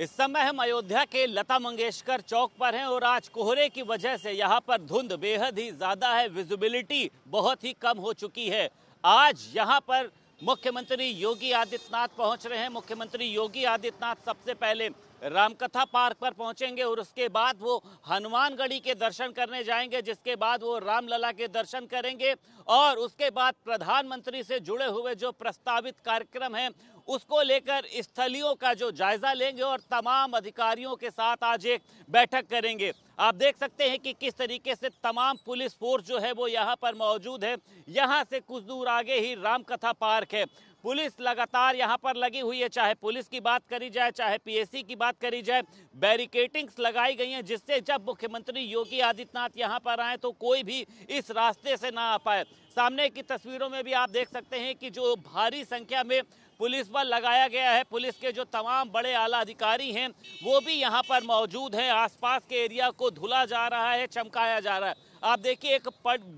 इस समय हम अयोध्या के लता मंगेशकर चौक पर हैं और आज कोहरे की वजह से यहाँ पर धुंध बेहद ही ज़्यादा है विजिबिलिटी बहुत ही कम हो चुकी है। आज यहाँ पर मुख्यमंत्री योगी आदित्यनाथ पहुँच रहे हैं। मुख्यमंत्री योगी आदित्यनाथ सबसे पहले रामकथा पार्क पर पहुँचेंगे और उसके बाद वो हनुमानगढ़ी के दर्शन करने जाएँगे, जिसके बाद वो रामलला के दर्शन करेंगे और उसके बाद प्रधानमंत्री से जुड़े हुए जो प्रस्तावित कार्यक्रम हैं, उसको लेकर स्थलियों का जो जायजा लेंगे और तमाम अधिकारियों के साथ आज एक बैठक करेंगे। आप देख सकते हैं कि किस तरीके से तमाम पुलिस फोर्स जो है वो यहाँ पर मौजूद है। यहाँ से कुछ दूर आगे ही रामकथा पार्क है। पुलिस लगातार यहाँ पर लगी हुई है। चाहे पुलिस की बात करी जाए, चाहे पीएससी की बात करी जाए बैरिकेटिंग्स लगाई गई हैं, जिससे जब मुख्यमंत्री योगी आदित्यनाथ यहाँ पर आए तो कोई भी इस रास्ते से ना आ पाए। सामने की तस्वीरों में भी आप देख सकते हैं कि जो भारी संख्या में पुलिस बल लगाया गया है, पुलिस के जो तमाम बड़े आला अधिकारी हैं, वो भी यहाँ पर मौजूद हैं। आसपास के एरिया को धुला जा रहा है, चमकाया जा रहा है। आप देखिए, एक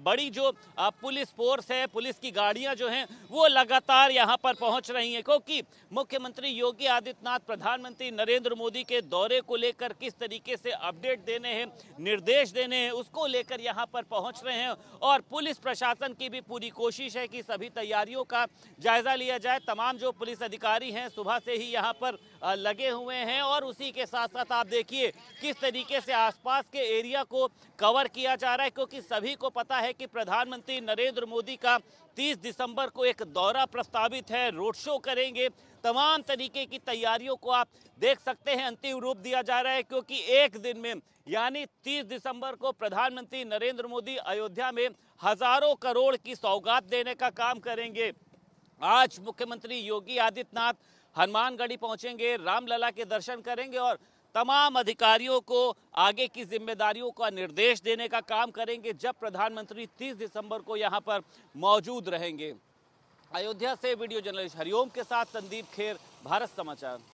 बड़ी जो पुलिस फोर्स है, पुलिस की गाड़ियाँ जो हैं, वो लगातार यहाँ पर पहुँच रही हैं। क्योंकि मुख्यमंत्री योगी आदित्यनाथ, प्रधानमंत्री नरेंद्र मोदी के दौरे को लेकर किस तरीके से अपडेट देने हैं, निर्देश देने हैं, उसको लेकर यहाँ पर पहुँच रहे हैं और पुलिस प्रशासन की भी पूरी कोशिश है कि सभी तैयारियों का जायजा लिया जाए। तमाम जो पुलिस अधिकारी हैं सुबह से ही यहाँ पर लगे हुए हैं और उसी के साथ साथ आप देखिए किस तरीके से आसपास के एरिया को कवर किया जा रहा है, क्योंकि सभी को पता है कि प्रधानमंत्री नरेंद्र मोदी का 30 दिसंबर को एक दौरा प्रस्तावित है, रोड शो करेंगे। तमाम तरीके की तैयारियों को आप देख सकते हैं, अंतिम रूप दिया जा रहा है, क्योंकि एक दिन में, यानी 30 दिसंबर को प्रधानमंत्री नरेंद्र मोदी अयोध्या में हज़ारों करोड़ की सौगात देने का काम करेंगे। आज मुख्यमंत्री योगी आदित्यनाथ हनुमानगढ़ी पहुँचेंगे, रामलला के दर्शन करेंगे और तमाम अधिकारियों को, आगे की जिम्मेदारियों का निर्देश देने का काम करेंगे, जब प्रधानमंत्री 30 दिसंबर को यहाँ पर मौजूद रहेंगे। अयोध्या से वीडियो जर्नलिस्ट हरिओम के साथ संदीप खेर भारत समाचार।